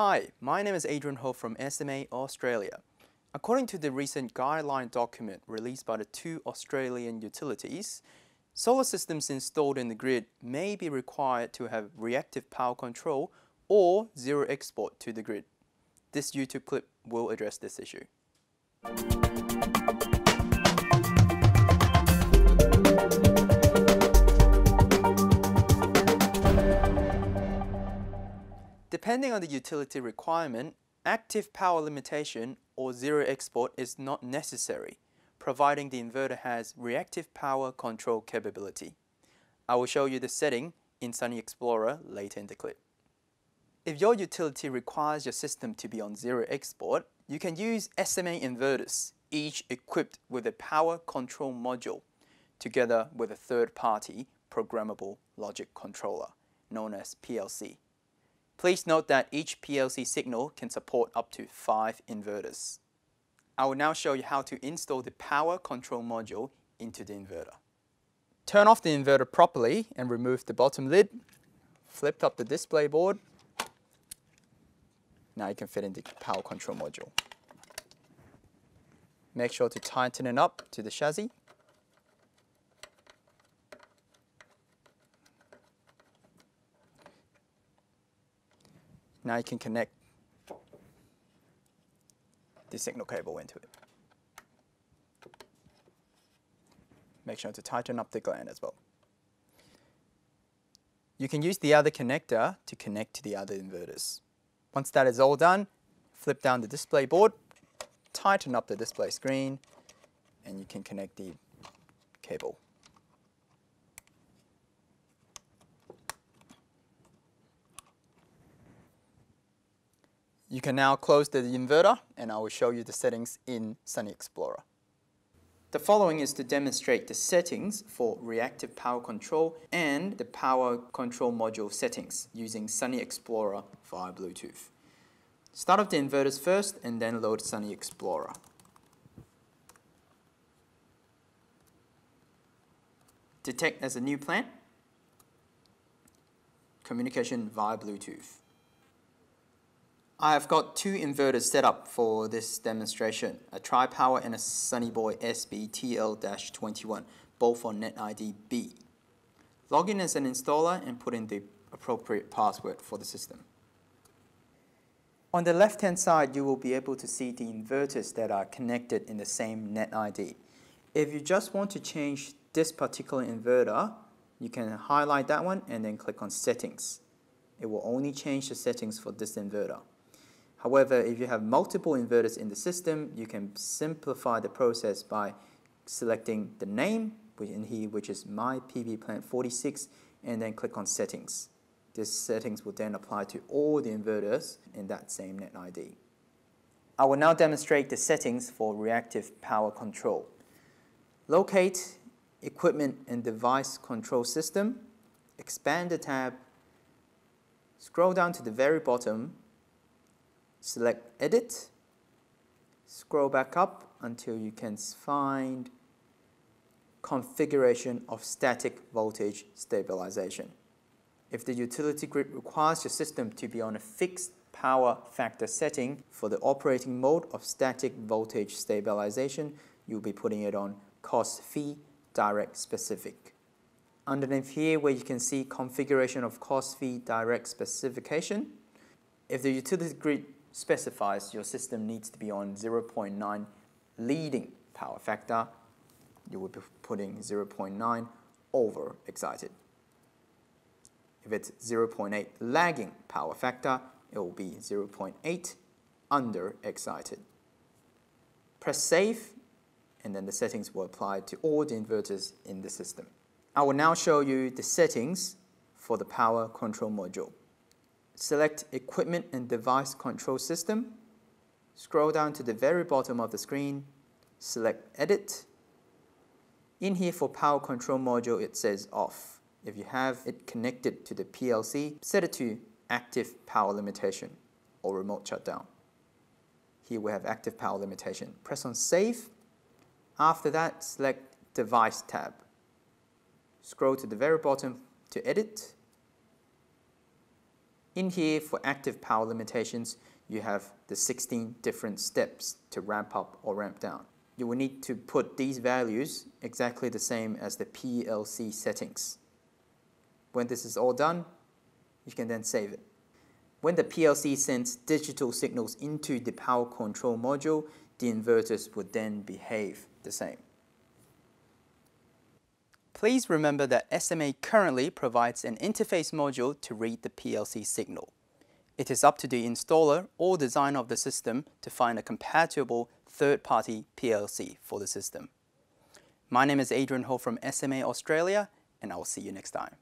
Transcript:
Hi, my name is Adrian Ho from SMA Australia. According to the recent guideline document released by the two Australian utilities, solar systems installed in the grid may be required to have reactive power control or zero export to the grid. This YouTube clip will address this issue. Depending on the utility requirement, active power limitation or zero export is not necessary, providing the inverter has reactive power control capability. I will show you the setting in Sunny Explorer later in the clip. If your utility requires your system to be on zero export, you can use SMA inverters, each equipped with a power control module, together with a third-party programmable logic controller, known as PLC. Please note that each PLC signal can support up to 5 inverters. I will now show you how to install the power control module into the inverter. Turn off the inverter properly and remove the bottom lid. Flip up the display board. Now you can fit in the power control module. Make sure to tighten it up to the chassis. Now you can connect the signal cable into it. Make sure to tighten up the gland as well. You can use the other connector to connect to the other inverters. Once that is all done, flip down the display board, tighten up the display screen, and you can connect the cable. You can now close the inverter and I will show you the settings in Sunny Explorer. The following is to demonstrate the settings for reactive power control and the power control module settings using Sunny Explorer via Bluetooth. Start up the inverters first and then load Sunny Explorer. Detect as a new plant. Communication via Bluetooth. I have got two inverters set up for this demonstration, a Tripower and a Sunny Boy SB-TL-21, both on NetID B. Log in as an installer and put in the appropriate password for the system. On the left-hand side, you will be able to see the inverters that are connected in the same NetID. If you just want to change this particular inverter, you can highlight that one and then click on Settings. It will only change the settings for this inverter. However, if you have multiple inverters in the system, you can simplify the process by selecting the name in here, which is My PV Plant 46, and then click on Settings. This settings will then apply to all the inverters in that same net ID. I will now demonstrate the settings for reactive power control. Locate Equipment and Device Control System, expand the tab, scroll down to the very bottom select edit, scroll back up until you can find configuration of static voltage stabilization. If the utility grid requires your system to be on a fixed power factor setting for the operating mode of static voltage stabilization, you'll be putting it on cos phi direct specific. Underneath here where you can see configuration of cos phi direct specification, if the utility grid specifies your system needs to be on 0.9 leading power factor, you will be putting 0.9 over excited. If it's 0.8 lagging power factor, it will be 0.8 under excited. Press save and then the settings will apply to all the inverters in the system. I will now show you the settings for the power control module select Equipment and Device Control System, scroll down to the very bottom of the screen, select Edit. In here for Power Control Module, it says Off. If you have it connected to the PLC, set it to Active Power Limitation or Remote Shutdown. Here we have Active Power Limitation. Press on Save. After that, select Device tab. Scroll to the very bottom to Edit In here, for active power limitations, you have the 16 different steps to ramp up or ramp down. You will need to put these values exactly the same as the PLC settings. When this is all done, you can then save it. When the PLC sends digital signals into the power control module, the inverters would then behave the same. Please remember that SMA currently provides an interface module to read the PLC signal. It is up to the installer or designer of the system to find a compatible third-party PLC for the system. My name is Adrian Ho from SMA Australia, and I will see you next time.